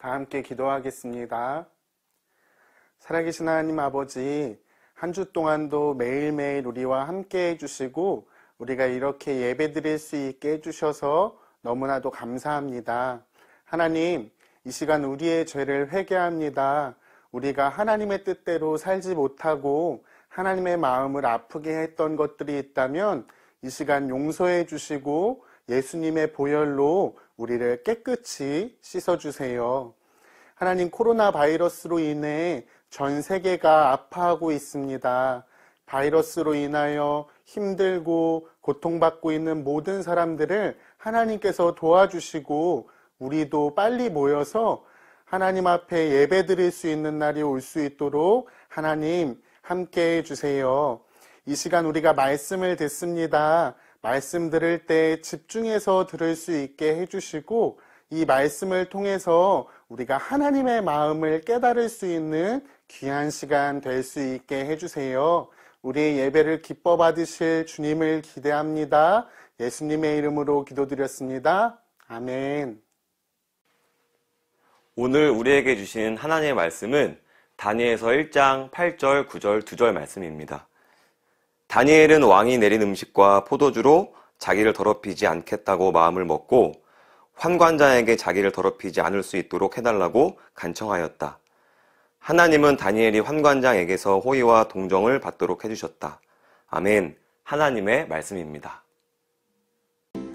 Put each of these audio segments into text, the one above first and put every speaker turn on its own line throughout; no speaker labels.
다 함께 기도하겠습니다. 살아계신 하나님 아버지, 한 주 동안도 매일매일 우리와 함께 해주시고, 우리가 이렇게 예배 드릴 수 있게 해주셔서 너무나도 감사합니다. 하나님, 이 시간 우리의 죄를 회개합니다. 우리가 하나님의 뜻대로 살지 못하고 하나님의 마음을 아프게 했던 것들이 있다면 이 시간 용서해 주시고 예수님의 보혈로 우리를 깨끗이 씻어주세요. 하나님 코로나 바이러스로 인해 전 세계가 아파하고 있습니다. 바이러스로 인하여 힘들고 고통받고 있는 모든 사람들을 하나님께서 도와주시고 우리도 빨리 모여서 하나님 앞에 예배 드릴 수 있는 날이 올 수 있도록 하나님 함께 해주세요. 이 시간 우리가 말씀을 듣습니다. 말씀 들을 때 집중해서 들을 수 있게 해주시고 이 말씀을 통해서 우리가 하나님의 마음을 깨달을 수 있는 귀한 시간 될 수 있게 해주세요. 우리의 예배를 기뻐 받으실 주님을 기대합니다. 예수님의 이름으로 기도드렸습니다. 아멘.
오늘 우리에게 주신 하나님의 말씀은 다니엘서 1장 8절, 9절, 2절 말씀입니다. 다니엘은 왕이 내린 음식과 포도주로 자기를 더럽히지 않겠다고 마음을 먹고 환관자에게 자기를 더럽히지 않을 수 있도록 해달라고 간청하였다. 하나님은 다니엘이 환관장에게서 호의와 동정을 받도록 해주셨다. 아멘. 하나님의 말씀입니다.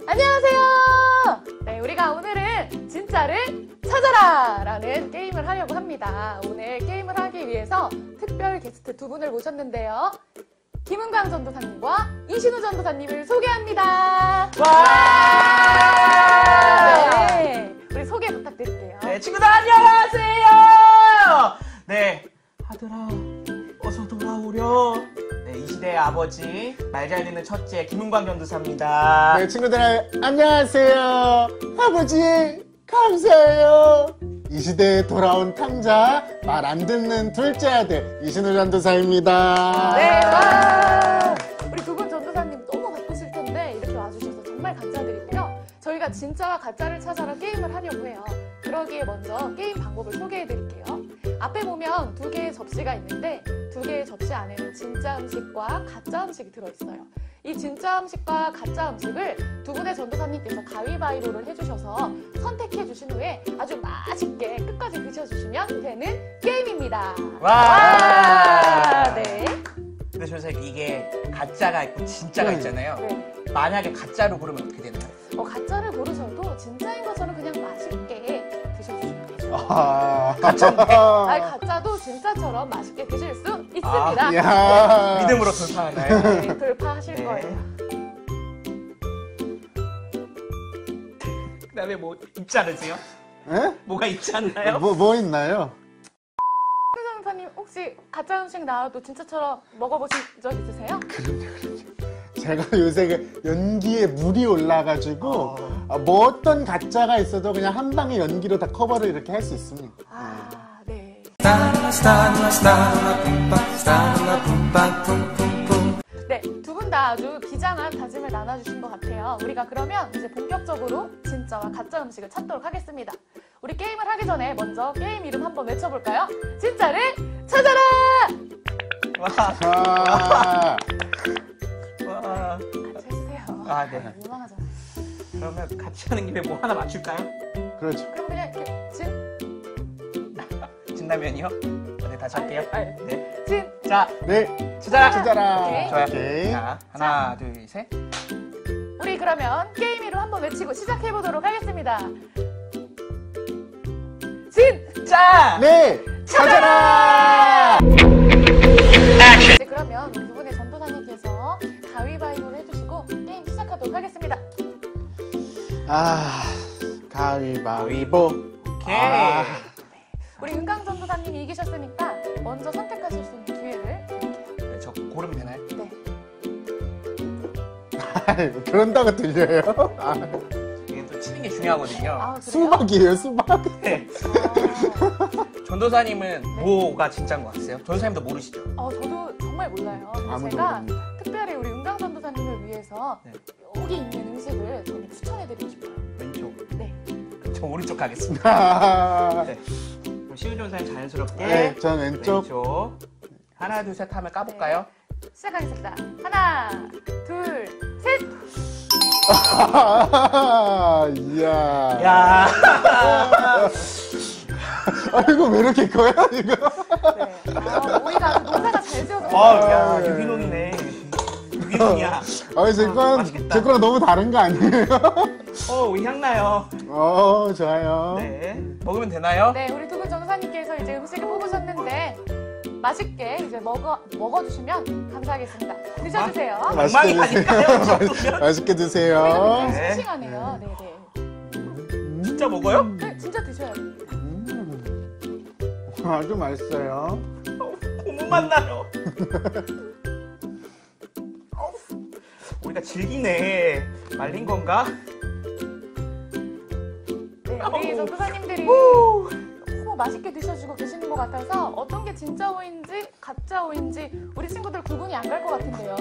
안녕하세요. 네, 우리가 오늘은 진짜를 찾아라! 라는 게임을 하려고 합니다. 오늘 게임을 하기 위해서 특별 게스트 두 분을 모셨는데요. 김은광 전도사님과 이신우 전도사님을 소개합니다.
와!
네, 우리 소개 부탁드릴게요.
네, 친구들 안녕하세요. 네, 아들아, 어서 돌아오렴. 네, 이 시대의 아버지, 말 잘 듣는 첫째 김은광 전도사입니다.
네, 친구들 안녕하세요. 아버지 감사해요. 이 시대에 돌아온 탕자 말 안 듣는 둘째 아들 이신우 전도사입니다.
네, 와! 진짜와 가짜를 찾아라 게임을 하려고 해요. 그러기에 먼저 게임 방법을 소개해 드릴게요. 앞에 보면 두 개의 접시가 있는데 두 개의 접시 안에는 진짜 음식과 가짜 음식이 들어있어요. 이 진짜 음식과 가짜 음식을 두 분의 전도사님께서 가위바위보를 해주셔서 선택해 주신 후에 아주 맛있게 끝까지 드셔주시면 되는 게임입니다.
와!
와! 네.
근데 전도사님 이게 가짜가 있고 진짜가
네.
있잖아요.
네.
만약에 가짜로 고르면 어떻게 되나요?
어, 가짜를 고르셔도 진짜인 것처럼 그냥 맛있게 드셔주시면 되죠.
아,
아니, 가짜도 진짜처럼 맛있게 드실 수 있습니다.
아,
야.
믿음으로 돌파하나요?
네, 돌파하실
네.
거예요.
그 다음에 뭐 있지 않으세요?
에?
뭐가 있지 않나요?
뭐, 뭐 있나요?
선생님 혹시 가짜 음식 나와도 진짜처럼 먹어보신 적 있으세요?
제가 요새 그 연기에 물이 올라가지고
어.
아, 뭐 어떤 가짜가 있어도 그냥 한 방에 연기로 다 커버를 이렇게 할 수 있습니다.
아, 네. 네, 두 분 다 아주 비장한 다짐을 나눠주신 것 같아요. 우리가 그러면 이제 본격적으로 진짜와 가짜 음식을 찾도록 하겠습니다. 우리 게임을 하기 전에 먼저 게임 이름 한번 외쳐볼까요? 진짜를 찾아라!
와,
아,
와. 아, 네.
민망하잖아요.
그러면 같이 하는 김에 뭐 하나 맞출까요?
그렇죠.
그럼 그냥 이렇게 진,
진라면이요? 네, 다시 할게요.
아, 아,
네.
진,
자,
네,
찾아라.
찾아라.
오케이.
좋아요.
오케이.
자, 하나, 둘, 셋.
우리 그러면 게임 이름 한번 외치고 시작해 보도록 하겠습니다. 진!
자!
네, 찾아라.
이제
아, 가위바위보.
오케이.
아.
우리 은강 전도사님이 이기셨으니까 먼저 선택하실 수 있는 기회를 드릴게요.
네, 저 고르면 되나요?
네.
아이고, 그런다고 들려요? 아,
이게 또 치는 게 중요하거든요.
아?
수박이에요, 수박.
네.
아,
전도사님은 뭐가 진짜인 것 같으세요? 전도사님도 모르시죠?
어, 저도 정말 몰라요. 제가
모릅니다.
특별히 우리 은강 위해서
네.
여기 있는 음식을 저는 추천해드리고 싶어요.
왼쪽.
네.
저저 오른쪽 가겠습니다.
네,
네. 그럼 시우 전사님 자연스럽게
네, 전 왼쪽.
왼쪽. 하나, 둘, 셋 하면 까볼까요?
시작하겠습니다. 하나, 둘, 셋.
이야.
야.
아, 이거 왜 이렇게 커요, 이거?
네. 아, 오이가 농사가 잘 지어졌어요.
어, 야, 유기농이네. 유기농이야.
아, 제 건,
맛있겠다.
제 거랑 너무 다른 거 아니에요?
어, 우리 향 나요.
어, 좋아요.
네. 먹으면 되나요?
네, 우리 두분 전도사님께서 이제 음식을 뽑으셨는데 맛있게 이제 먹어 먹어주시면 감사하겠습니다. 드셔주세요.
아,
맛있게 드세요. 맛있게 드세요.
우리가
네.
싱싱하네요. 네, 네.
진짜 먹어요?
네, 진짜 드셔요.
음. 아주 맛있어요.
고무 맛 나요. 질기네. 말린 건가?
네, 우리. 전도사님들이
후.
너무 맛있게 드셔주고 계시는 것 같아서 어떤 게 진짜 오인지 가짜 오인지 우리 친구들 구분이 안 갈 것 같은데요.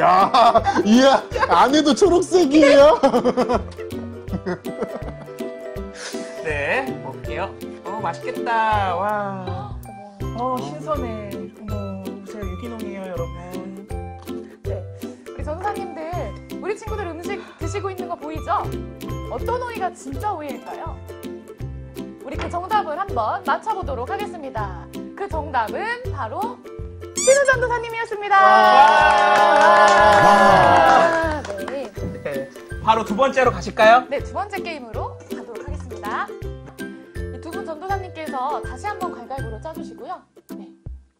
야, 이야, 안에도 초록색이에요?
네, 먹을게요. 어, 맛있겠다. 와.
어,
신선해.
우리 친구들 음식 드시고 있는 거 보이죠? 어떤 오이가 진짜 오이일까요? 우리 그 정답을 한번 맞춰보도록 하겠습니다. 그 정답은 바로 신우 전 도사님이었습니다.
와.
네.
네. 바로 두 번째로 가실까요?
네, 두 번째 게임으로 가도록 하겠습니다. 두 분 전도사님께서 다시 한번 갈갈보로 짜주시고요. 네,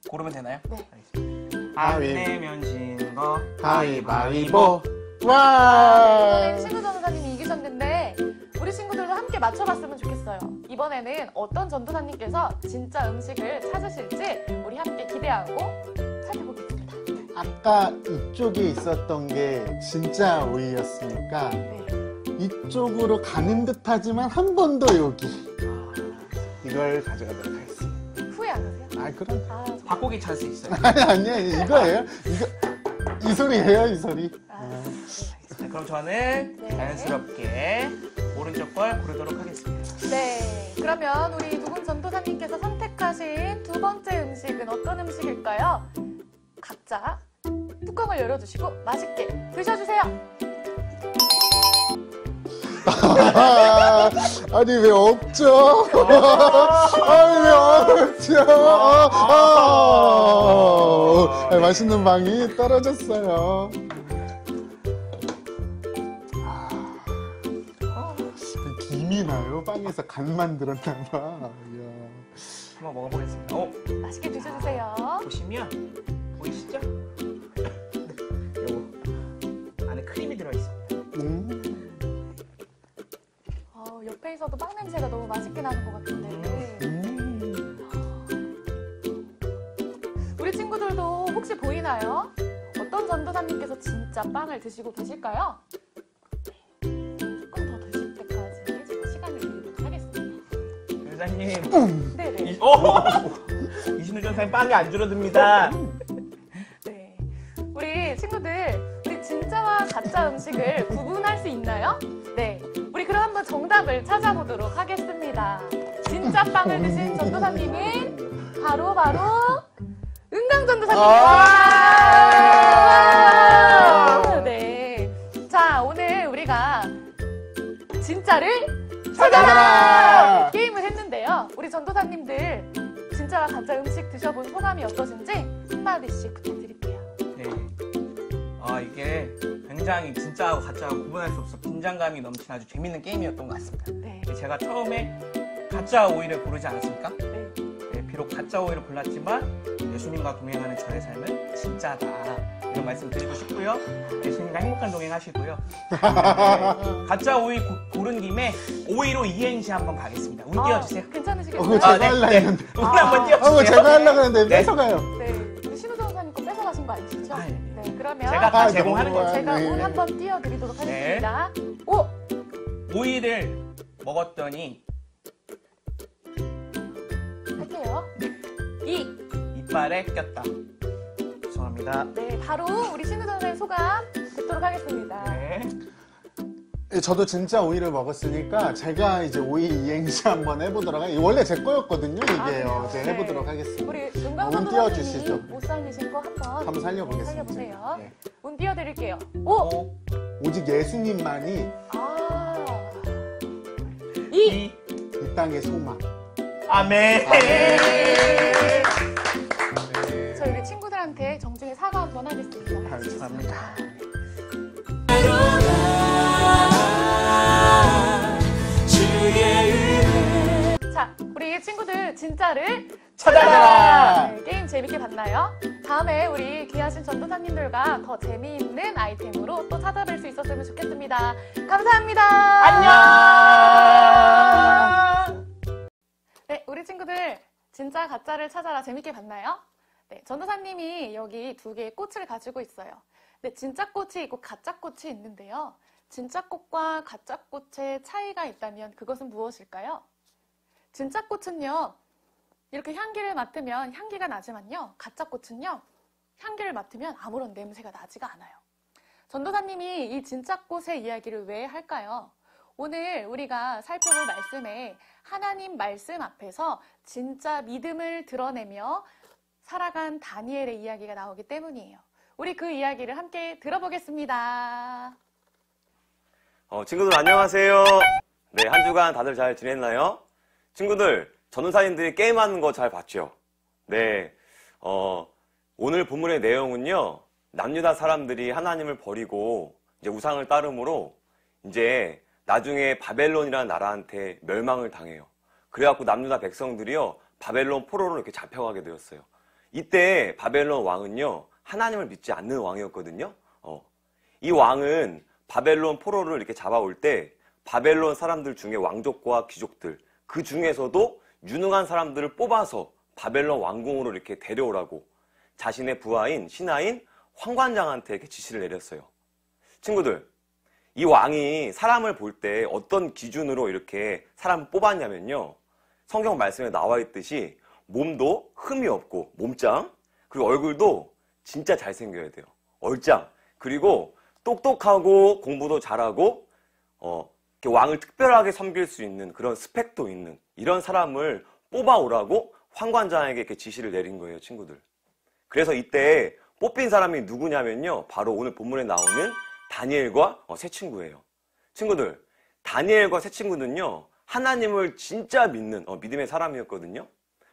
고르면 되나요?
네.
알겠습니다. 안 내면 진 거.
가위바위보.
이번엔
와.
신우 전도사님이 이기셨는데 우리 친구들도 함께 맞춰봤으면 좋겠어요. 이번에는 어떤 전도사님께서 진짜 음식을 찾으실지 우리 함께 기대하고 살펴보겠습니다.
아까 이쪽에 있었던 게 진짜 오이였으니까
네.
이쪽으로 가는 듯 하지만 한 번 더 여기. 이걸 가져가도록 하겠습니다.
후회 안 하세요?
아, 그럼.
아.
바꾸기 찬스 있어요.
아니, 아니야. 이거예요. 이거, 이 소리예요, 이 소리.
아,
그럼 저는
네.
자연스럽게 오른쪽 걸 고르도록 하겠습니다.
네, 그러면 우리 두분 전도사님께서 선택하신 두 번째 음식은 어떤 음식일까요? 각자 뚜껑을 열어주시고 맛있게 드셔주세요.
아니, 왜 없죠? 아니, 왜 없죠? 아, 아, 맛있는 빵이 떨어졌어요. 아, 김이 나요? 빵에서 간 만들었나 봐. 이야.
한번 먹어보겠습니다. 어,
맛있게 드셔주세요.
보시면 보이시죠?
옆에 있어도 빵 냄새가 너무 맛있게 나는 것 같은데.
음.
우리 친구들도 혹시 보이나요? 어떤 전도사님께서 진짜 빵을 드시고 계실까요? 네, 조금 더 드실 때까지 제가 시간을 드리도록 하겠습니다.
변사님,
네네.
이, 어! 이신우 전사님 빵이 안 줄어듭니다.
네. 우리 친구들, 우리 진짜와 가짜 음식을 구분할 수 있나요? 한번 정답을 찾아보도록 하겠습니다. 진짜 빵을 드신 전도사님은 바로 바로 은강 전도사님입니다. 네. 자, 오늘 우리가 진짜를 찾아라
찾아라!
게임을 했는데요. 우리 전도사님들 진짜와 가짜 음식 드셔본 소감이 어떠신지 한마디씩 부탁드릴게요.
네. 아, 이게 굉장히 진짜하고 가짜하고 구분할 수 없어 긴장감이 넘치는 아주 재밌는 게임이었던 것 같습니다.
네.
제가 처음에 가짜 오이를 고르지 않았습니까?
네.
네, 비록 가짜 오이를 골랐지만 예수님과 동행하는 저의 삶은 진짜다. 이런 말씀 드리고 싶고요. 예수님과 행복한 동행하시고요. 네, 가짜 오이 고, 고른 김에 오이로 이행시 한번 가겠습니다. 운 띄워주세요.
아,
어,
괜찮으시겠어요?
그거 제가 하려고 했는데.
운 한번
어,
띄워주세요.
제가 하려고 했는데
네.
뺏어가요.
네. 우리 신우정 사님 거 뺏어가신 거 아니시죠?
아, 네.
네. 그러면
제가 다
아,
제공하는
너무
거죠.
제가
네.
운 한번 띄워드리도록
네.
하겠습니다. 오!
오이를 먹었더니
할게요. 이!
이빨에 꼈다. 죄송합니다.
네. 바로 우리 신우정 사님 소감 듣도록 하겠습니다.
네.
예, 저도 진짜 오이를 먹었으니까 제가 이제 오이 이행시 한번 해보도록 하겠습니다. 원래 제 거였거든요,
아,
이게요.
그래요?
이제
네.
해보도록 하겠습니다.
우리
운
은광선
띄워주시죠.
선생님이 못 살리신 거 한번
한번 살려보겠습니다.
살려보세요.
네.
운 띄워드릴게요. 오!
오,
오직 예수님만이
아. 이!
이,
이 땅의 소망.
아멘.
저희 우리 친구들한테 정중히 사과 한번 하겠습니다.
아, 죄송합니다.
우리 친구들 진짜를
찾아라.
네, 게임 재밌게 봤나요? 다음에 우리 귀하신 전도사님들과 더 재미있는 아이템으로 또 찾아뵐 수 있었으면 좋겠습니다. 감사합니다.
안녕.
네, 우리 친구들 진짜 가짜를 찾아라 재밌게 봤나요? 네, 전도사님이 여기 두 개의 꽃을 가지고 있어요. 네, 진짜 꽃이 있고 가짜 꽃이 있는데요. 진짜 꽃과 가짜 꽃의 차이가 있다면 그것은 무엇일까요? 진짜 꽃은요, 이렇게 향기를 맡으면 향기가 나지만요, 가짜 꽃은요, 향기를 맡으면 아무런 냄새가 나지가 않아요. 전도사님이 이 진짜 꽃의 이야기를 왜 할까요? 오늘 우리가 살펴볼 말씀에 하나님 말씀 앞에서 진짜 믿음을 드러내며 살아간 다니엘의 이야기가 나오기 때문이에요. 우리 그 이야기를 함께 들어보겠습니다.
어, 친구들 안녕하세요. 네, 한 주간 다들 잘 지냈나요? 친구들, 전도사님들이 게임하는 거 잘 봤죠? 네, 어, 오늘 본문의 내용은요, 남유다 사람들이 하나님을 버리고 이제 우상을 따름으로 이제 나중에 바벨론이라는 나라한테 멸망을 당해요. 그래갖고 남유다 백성들이요, 바벨론 포로로 이렇게 잡혀가게 되었어요. 이때 바벨론 왕은요, 하나님을 믿지 않는 왕이었거든요. 어, 이 왕은 바벨론 포로를 이렇게 잡아올 때 바벨론 사람들 중에 왕족과 귀족들 그 중에서도 유능한 사람들을 뽑아서 바벨론 왕궁으로 이렇게 데려오라고 자신의 부하인 신하인 황관장한테 이렇게 지시를 내렸어요. 친구들, 이 왕이 사람을 볼 때 어떤 기준으로 이렇게 사람을 뽑았냐면요. 성경 말씀에 나와 있듯이 몸도 흠이 없고 몸짱 그리고 얼굴도 진짜 잘생겨야 돼요. 얼짱 그리고 똑똑하고 공부도 잘하고 어, 왕을 특별하게 섬길 수 있는 그런 스펙도 있는 이런 사람을 뽑아오라고 황관장에게 이렇게 지시를 내린 거예요, 친구들. 그래서 이때 뽑힌 사람이 누구냐면요, 바로 오늘 본문에 나오는 다니엘과 어, 세 친구예요. 친구들, 다니엘과 세 친구는요, 하나님을 진짜 믿는 어, 믿음의 사람이었거든요.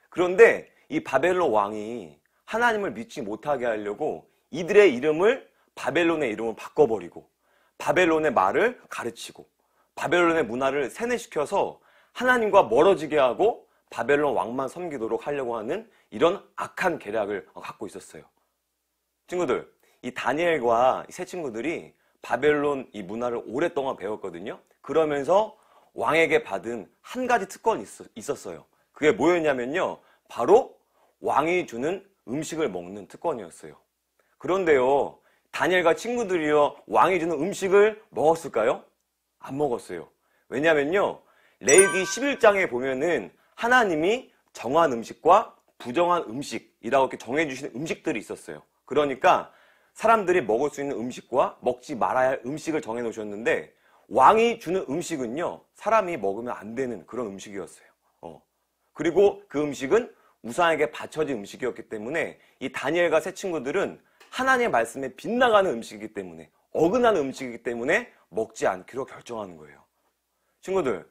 그런데 이 바벨론 왕이 하나님을 믿지 못하게 하려고 이들의 이름을 바벨론의 이름을 바꿔버리고 바벨론의 말을 가르치고 바벨론의 문화를 세뇌시켜서 하나님과 멀어지게 하고 바벨론 왕만 섬기도록 하려고 하는 이런 악한 계략을 갖고 있었어요. 친구들, 이 다니엘과 이 세 친구들이 바벨론 이 문화를 오랫동안 배웠거든요. 그러면서 왕에게 받은 한 가지 특권이 있었, 어요 그게 뭐였냐면요. 바로 왕이 주는 음식을 먹는 특권이었어요. 그런데요, 다니엘과 친구들이요, 왕이 주는 음식을 먹었을까요? 안 먹었어요. 왜냐면요, 레위기 11장에 보면은 하나님이 정한 음식과 부정한 음식이라고 이렇게 정해주시는 음식들이 있었어요. 그러니까 사람들이 먹을 수 있는 음식과 먹지 말아야 할 음식을 정해 놓으셨는데 왕이 주는 음식은요, 사람이 먹으면 안 되는 그런 음식이었어요. 어. 그리고 그 음식은 우상에게 바쳐진 음식이었기 때문에 이 다니엘과 새 친구들은 하나님의 말씀에 빗나가는 음식이기 때문에 어긋나는 음식이기 때문에 먹지 않기로 결정하는 거예요. 친구들,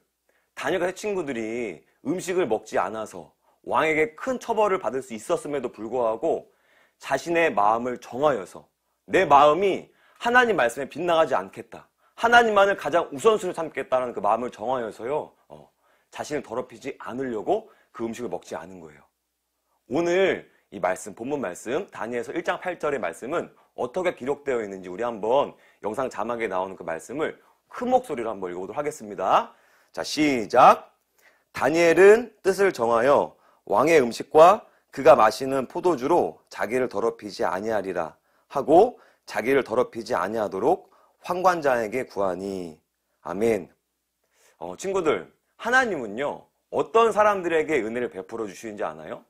다니엘과 새 친구들이 음식을 먹지 않아서 왕에게 큰 처벌을 받을 수 있었음에도 불구하고 자신의 마음을 정하여서 내 마음이 하나님 말씀에 빗나가지 않겠다. 하나님만을 가장 우선순위로 삼겠다는 그 마음을 정하여서요, 어, 자신을 더럽히지 않으려고 그 음식을 먹지 않은 거예요. 오늘 이 말씀, 본문 말씀, 다니엘서 1장 8절의 말씀은 어떻게 기록되어 있는지 우리 한번 영상 자막에 나오는 그 말씀을 큰 목소리로 한번 읽어보도록 하겠습니다. 자, 시작. 다니엘은 뜻을 정하여 왕의 음식과 그가 마시는 포도주로 자기를 더럽히지 아니하리라 하고 자기를 더럽히지 아니하도록 황관장에게 구하니 아멘. 어, 친구들, 하나님은요 어떤 사람들에게 은혜를 베풀어 주시는지 아나요?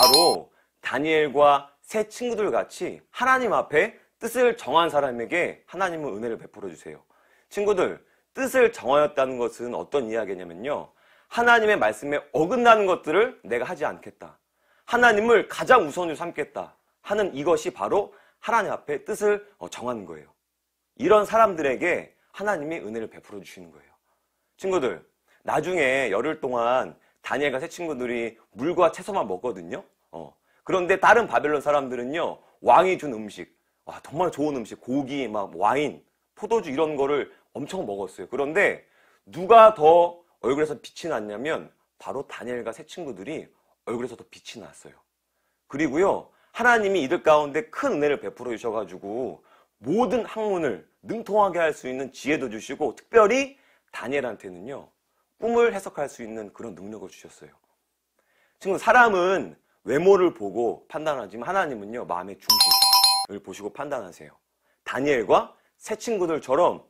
바로 다니엘과 새 친구들 같이 하나님 앞에 뜻을 정한 사람에게 하나님은 은혜를 베풀어 주세요. 친구들, 뜻을 정하였다는 것은 어떤 이야기냐면요. 하나님의 말씀에 어긋나는 것들을 내가 하지 않겠다. 하나님을 가장 우선으로 삼겠다. 하는 이것이 바로 하나님 앞에 뜻을 어, 정하는 거예요. 이런 사람들에게 하나님이 은혜를 베풀어 주시는 거예요. 친구들, 나중에 열흘 동안 다니엘과 새 친구들이 물과 채소만 먹거든요. 어. 그런데 다른 바벨론 사람들은요, 왕이 준 음식, 와, 정말 좋은 음식, 고기, 막 와인, 포도주 이런 거를 엄청 먹었어요. 그런데 누가 더 얼굴에서 빛이 났냐면 바로 다니엘과 새 친구들이 얼굴에서 더 빛이 났어요. 그리고요, 하나님이 이들 가운데 큰 은혜를 베풀어 주셔가지고 모든 학문을 능통하게 할 수 있는 지혜도 주시고 특별히 다니엘한테는요, 꿈을 해석할 수 있는 그런 능력을 주셨어요. 친구, 사람은 외모를 보고 판단하지만 하나님은요, 마음의 중심을 보시고 판단하세요. 다니엘과 새 친구들처럼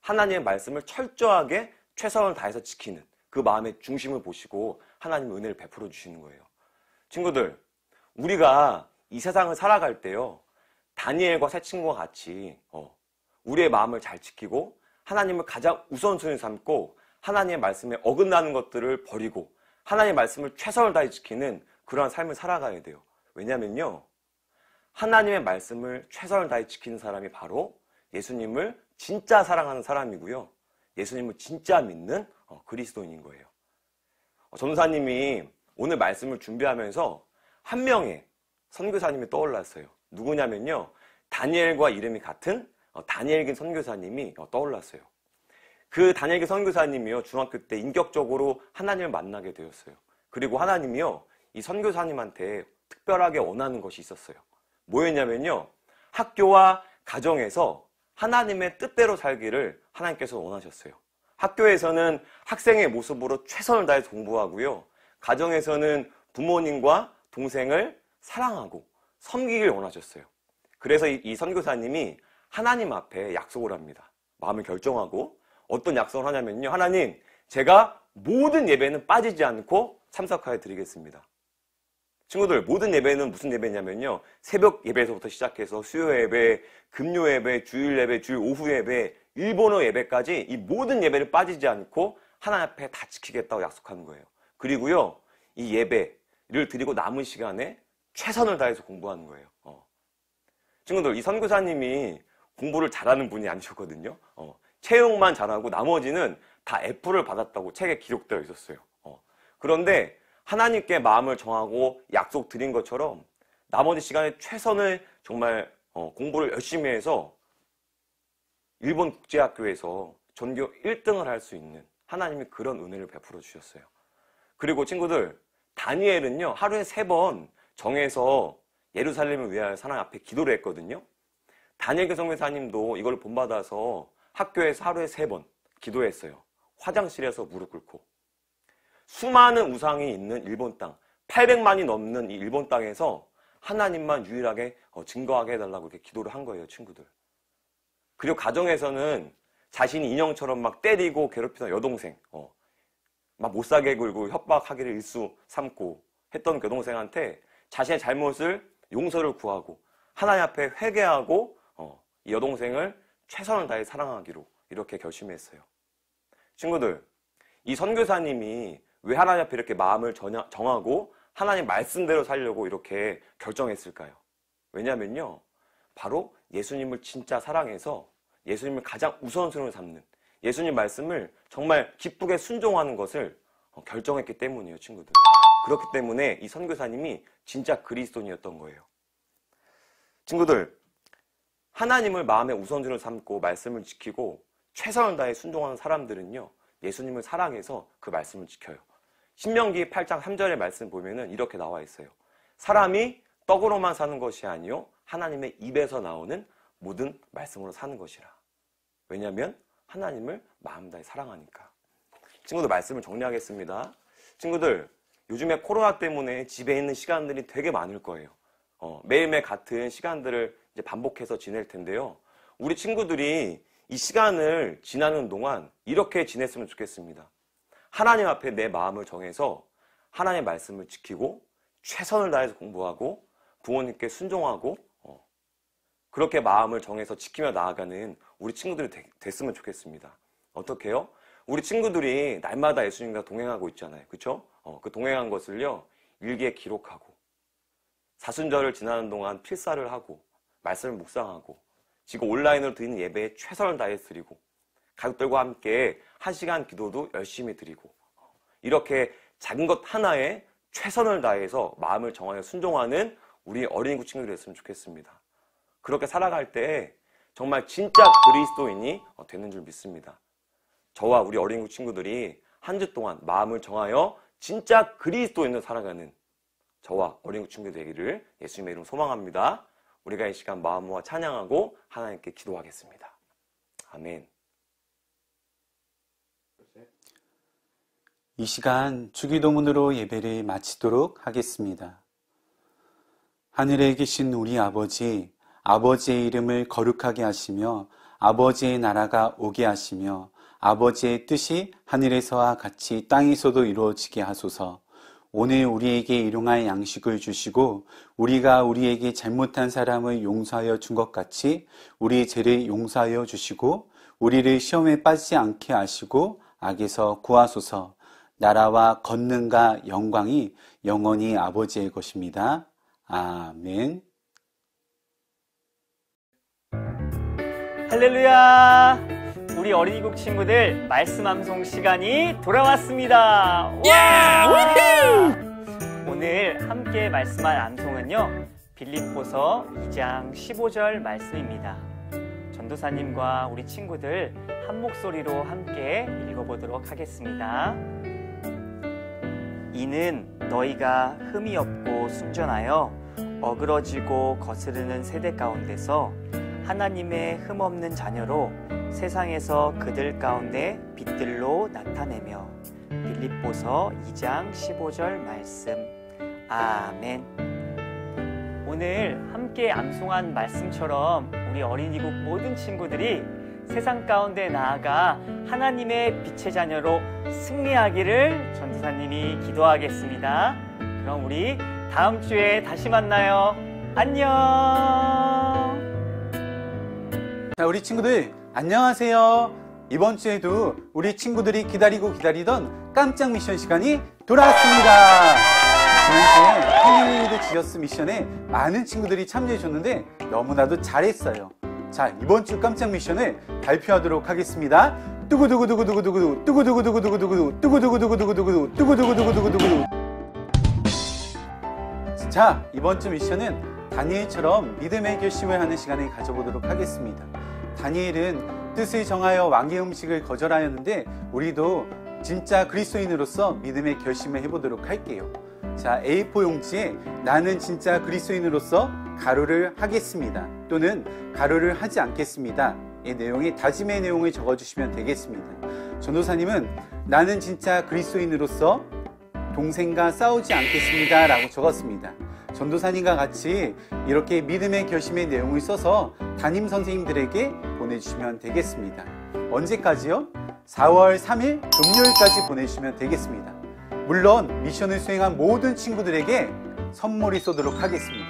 하나님의 말씀을 철저하게 최선을 다해서 지키는 그 마음의 중심을 보시고 하나님 은혜를 베풀어 주시는 거예요. 친구들, 우리가 이 세상을 살아갈 때요, 다니엘과 새 친구와 같이 어, 우리의 마음을 잘 지키고 하나님을 가장 우선순위 삼고 하나님의 말씀에 어긋나는 것들을 버리고 하나님의 말씀을 최선을 다해 지키는 그러한 삶을 살아가야 돼요. 왜냐면요. 하나님의 말씀을 최선을 다해 지키는 사람이 바로 예수님을 진짜 사랑하는 사람이고요. 예수님을 진짜 믿는 어, 그리스도인인 거예요. 어, 전사님이 오늘 말씀을 준비하면서 한 명의 선교사님이 떠올랐어요. 누구냐면요. 다니엘과 이름이 같은 어, 다니엘긴 선교사님이 떠올랐어요. 그 다니엘긴 선교사님이요. 중학교 때 인격적으로 하나님을 만나게 되었어요. 그리고 하나님이요. 이 선교사님한테 특별하게 원하는 것이 있었어요. 뭐였냐면요. 학교와 가정에서 하나님의 뜻대로 살기를 하나님께서 원하셨어요. 학교에서는 학생의 모습으로 최선을 다해서 공부하고요. 가정에서는 부모님과 동생을 사랑하고 섬기길 원하셨어요. 그래서 이, 이 선교사님이 하나님 앞에 약속을 합니다. 마음을 결정하고 어떤 약속을 하냐면요. 하나님, 제가 모든 예배는 빠지지 않고 참석하여 드리겠습니다. 친구들, 모든 예배는 무슨 예배냐면요. 새벽 예배에서부터 시작해서 수요 예배, 금요 예배, 주일 예배, 주일 오후 예배, 일본어 예배까지 이 모든 예배를 빠지지 않고 하나님 앞에 다 지키겠다고 약속하는 거예요. 그리고요, 이 예배를 드리고 남은 시간에 최선을 다해서 공부하는 거예요. 어. 친구들, 이 선교사님이 공부를 잘하는 분이 아니셨거든요. 어. 채용만 잘하고 나머지는 다 F를 받았다고 책에 기록되어 있었어요. 어. 그런데 하나님께 마음을 정하고 약속 드린 것처럼 나머지 시간에 최선을 정말 어, 공부를 열심히 해서 일본 국제학교에서 전교 1등을 할 수 있는 하나님이 그런 은혜를 베풀어 주셨어요. 그리고 친구들, 다니엘은요, 하루에 세 번 정해서 예루살렘을 위하여 하나님 앞에 기도를 했거든요. 다니엘 교성교사님도 이걸 본받아서 학교에서 하루에 세 번 기도했어요. 화장실에서 무릎 꿇고. 수많은 우상이 있는 일본 땅, 800만이 넘는 이 일본 땅에서 하나님만 유일하게 어, 증거하게 해달라고 이렇게 기도를 한 거예요, 친구들. 그리고 가정에서는 자신이 인형처럼 막 때리고 괴롭히던 여동생, 어, 막 못사게 굴고 협박하기를 일수 삼고 했던 여동생한테 자신의 잘못을 용서를 구하고 하나님 앞에 회개하고 어, 이 여동생을 최선을 다해 사랑하기로 이렇게 결심했어요. 친구들, 이 선교사님이 왜 하나님 앞에 이렇게 마음을 정하고 하나님 말씀대로 살려고 이렇게 결정했을까요? 왜냐면요. 바로 예수님을 진짜 사랑해서 예수님을 가장 우선순위로 삼는 예수님 말씀을 정말 기쁘게 순종하는 것을 결정했기 때문이에요, 친구들. 그렇기 때문에 이 선교사님이 진짜 그리스도인이었던 거예요. 친구들, 하나님을 마음의 우선순위로 삼고 말씀을 지키고 최선을 다해 순종하는 사람들은요, 예수님을 사랑해서 그 말씀을 지켜요. 신명기 8장 3절의 말씀 보면은 이렇게 나와 있어요. 사람이 떡으로만 사는 것이 아니요 하나님의 입에서 나오는 모든 말씀으로 사는 것이라. 왜냐하면 하나님을 마음 다해 사랑하니까. 친구들 말씀을 정리하겠습니다. 친구들 요즘에 코로나 때문에 집에 있는 시간들이 되게 많을 거예요. 어, 매일매일 같은 시간들을 이제 반복해서 지낼 텐데요. 우리 친구들이 이 시간을 지나는 동안 이렇게 지냈으면 좋겠습니다. 하나님 앞에 내 마음을 정해서 하나님의 말씀을 지키고 최선을 다해서 공부하고 부모님께 순종하고 어, 그렇게 마음을 정해서 지키며 나아가는 우리 친구들이 되, 됐으면 좋겠습니다. 어떻게 해요? 우리 친구들이 날마다 예수님과 동행하고 있잖아요. 그쵸? 어, 그 동행한 것을요, 일기에 기록하고, 사순절을 지나는 동안 필사를 하고, 말씀을 묵상하고, 지금 온라인으로 드리는 예배에 최선을 다해 드리고, 가족들과 함께 한 시간 기도도 열심히 드리고, 이렇게 작은 것 하나에 최선을 다해서 마음을 정하여 순종하는 우리 어린이국 친구들이 됐으면 좋겠습니다. 그렇게 살아갈 때 정말 진짜 그리스도인이 되는 줄 믿습니다. 저와 우리 어린이국 친구들이 한 주 동안 마음을 정하여 진짜 그리스도인으로 살아가는 저와 어린이국 친구들 되기를 예수님의 이름 소망합니다. 우리가 이 시간 마음 모아 찬양하고 하나님께 기도하겠습니다. 아멘.
이 시간 주기도문으로 예배를 마치도록 하겠습니다. 하늘에 계신 우리 아버지, 아버지의 이름을 거룩하게 하시며 아버지의 나라가 오게 하시며 아버지의 뜻이 하늘에서와 같이 땅에서도 이루어지게 하소서. 오늘 우리에게 일용할 양식을 주시고 우리가 우리에게 잘못한 사람을 용서하여 준 것 같이 우리 죄를 용서하여 주시고 우리를 시험에 빠지지 않게 하시고 악에서 구하소서. 나라와 권능과 영광이 영원히 아버지의 것입니다. 아멘.
할렐루야! 우리 어린이국 친구들 말씀 암송 시간이 돌아왔습니다. 와! 오늘 함께 말씀할 암송은요. 빌립보서 2장 15절 말씀입니다. 전도사님과 우리 친구들 한 목소리로 함께 읽어보도록 하겠습니다. 이는 너희가 흠이 없고 순전하여 어그러지고 거스르는 세대 가운데서 하나님의 흠 없는 자녀로 세상에서 그들 가운데 빛들로 나타내며 빌립보서 2장 15절 말씀. 아멘. 오늘 함께 암송한 말씀처럼 우리 어린이국 모든 친구들이 세상 가운데 나아가 하나님의 빛의 자녀로 승리하기를 전도사님이 기도하겠습니다. 그럼 우리 다음 주에 다시 만나요. 안녕!
자, 우리 친구들, 안녕하세요. 이번 주에도 우리 친구들이 기다리고 기다리던 깜짝 미션 시간이 돌아왔습니다. 지난주에 헬리리드 지저스 미션에 많은 친구들이 참여해 줬는데 너무나도 잘했어요. 자, 이번 주 깜짝 미션을 발표하도록 하겠습니다. 뚜구두구두구두구두구 뚜구두구두구두구두구 뚜구두구두구두구두구 뚜구두구두구두구두구 자, 이번 주 미션은 다니엘처럼 믿음의 결심을 하는 시간을 가져보도록 하겠습니다. 다니엘은 뜻을 정하여 왕의 음식을 거절하였는데 우리도 진짜 그리스도인으로서 믿음의 결심을 해보도록 할게요. 자, A4 용지에 나는 진짜 그리스도인으로서 가로를 하겠습니다. 또는 가로를 하지 않겠습니다. 이 내용에 다짐의 내용을 적어주시면 되겠습니다. 전도사님은 나는 진짜 그리스도인으로서 동생과 싸우지 않겠습니다. 라고 적었습니다. 전도사님과 같이 이렇게 믿음의 결심의 내용을 써서 담임 선생님들에게 보내주시면 되겠습니다. 언제까지요? 4월 3일 금요일까지 보내주시면 되겠습니다. 물론 미션을 수행한 모든 친구들에게 선물이 쏘도록 하겠습니다.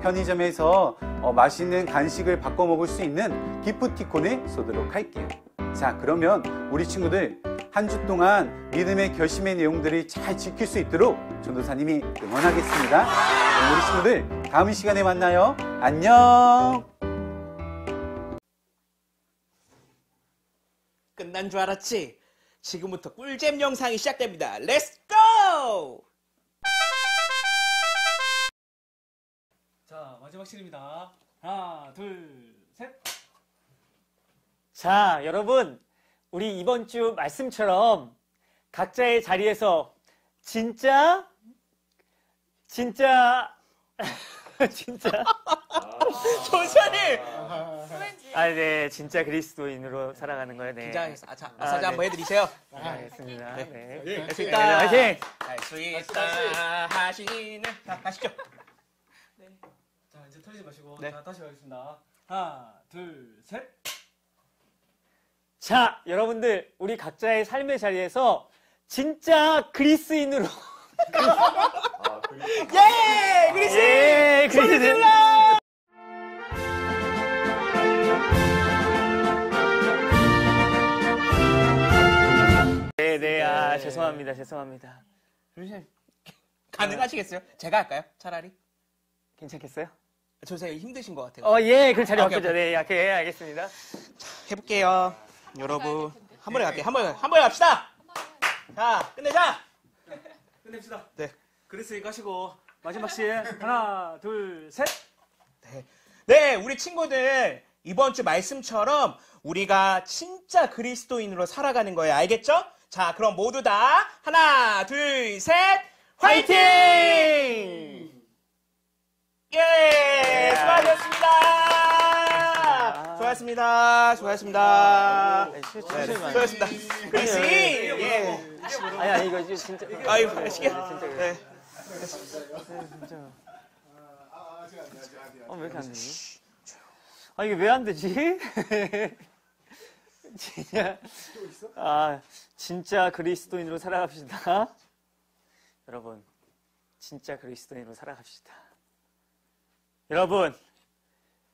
편의점에서 어, 맛있는 간식을 바꿔 먹을 수 있는 기프티콘을 쏘도록 할게요. 자, 그러면 우리 친구들 한 주 동안 믿음의 결심의 내용들을 잘 지킬 수 있도록 전도사님이 응원하겠습니다. 우리 친구들 다음 시간에 만나요. 안녕!
끝난 줄 알았지? 지금부터 꿀잼 영상이 시작됩니다. 렛츠 고!
자, 마지막 시간입니다. 하나, 둘, 셋.
자, 여러분, 우리 이번 주 말씀처럼 각자의 자리에서 진짜, 진짜, 진짜,
조사님!
왠지
아, 네, 진짜 그리스도인으로 살아가는 거예요, 네.
긴장해서 아, 자,
아,
마사지
네.
한번 해드리세요.
알겠습니다. 네.
할수
네,
있다.
화이팅!
할수 있다. 하시는. 자, 가시죠.
자, 이제 털리지 마시고.
네.
자, 다시 가겠습니다. 하나, 둘, 셋.
자, 여러분들, 우리 각자의 삶의 자리에서 진짜 그리스인으로.
선생님, 가능하시겠어요? 제가 할까요? 차라리?
괜찮겠어요?
저 선생님 힘드신 것 같아요.
어, 예, 그 자리
오케이,
바꾸죠. 네, 예, 오케이, 알겠습니다.
해볼게요. 여러분, 한 번에 갈게요. 한 번에, 한 번에 갑시다! 자, 끝내자!
끝냅시다.
네.
그랬으니까 하시고 마지막 시에 하나, 둘, 셋.
네, 우리 친구들, 이번 주 말씀처럼 우리가 진짜 그리스도인으로 살아가는 거예요. 알겠죠? 자, 그럼 모두 다 하나, 둘, 셋, 화이팅! 예! 수고하셨습니다! 수고하셨습니다. 수고하셨습니다.
네, 실-
네,
실수만.
수고하셨습니다. 그리스! 예!
아니, 아니, 이거 진짜.
아이고, 시계. 네.
진짜. 어, 왜 이렇게 안 되지? 아, 이게 왜 안 되지? 진짜. 아, 진짜 그리스도인으로 살아갑시다. 여러분, 진짜 그리스도인으로 살아갑시다. 여러분,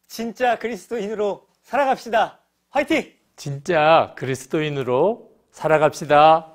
진짜 그리스도인으로 살아갑시다. 화이팅!
진짜 그리스도인으로 살아갑시다.